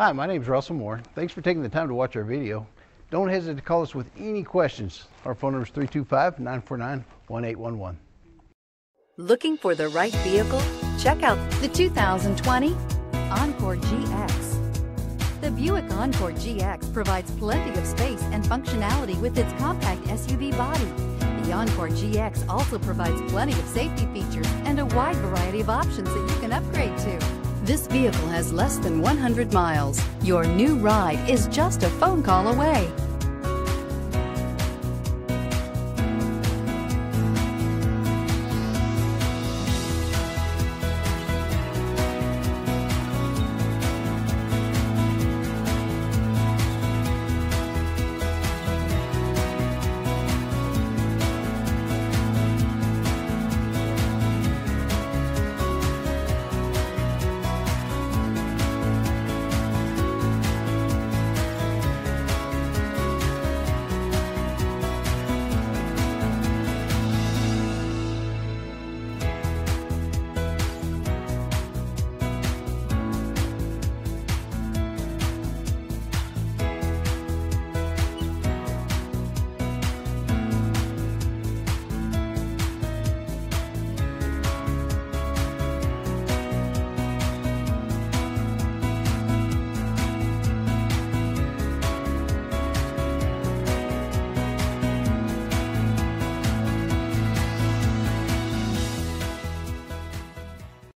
Hi, my name is Russell Moore. Thanks for taking the time to watch our video. Don't hesitate to call us with any questions. Our phone number is 325 949 1811. Looking for the right vehicle? Check out the 2020 Encore GX. The Buick Encore GX provides plenty of space and functionality with its compact SUV body. The Encore GX also provides plenty of safety features and a wide variety of options that you can upgrade to. This vehicle has less than 100 miles. Your new ride is just a phone call away.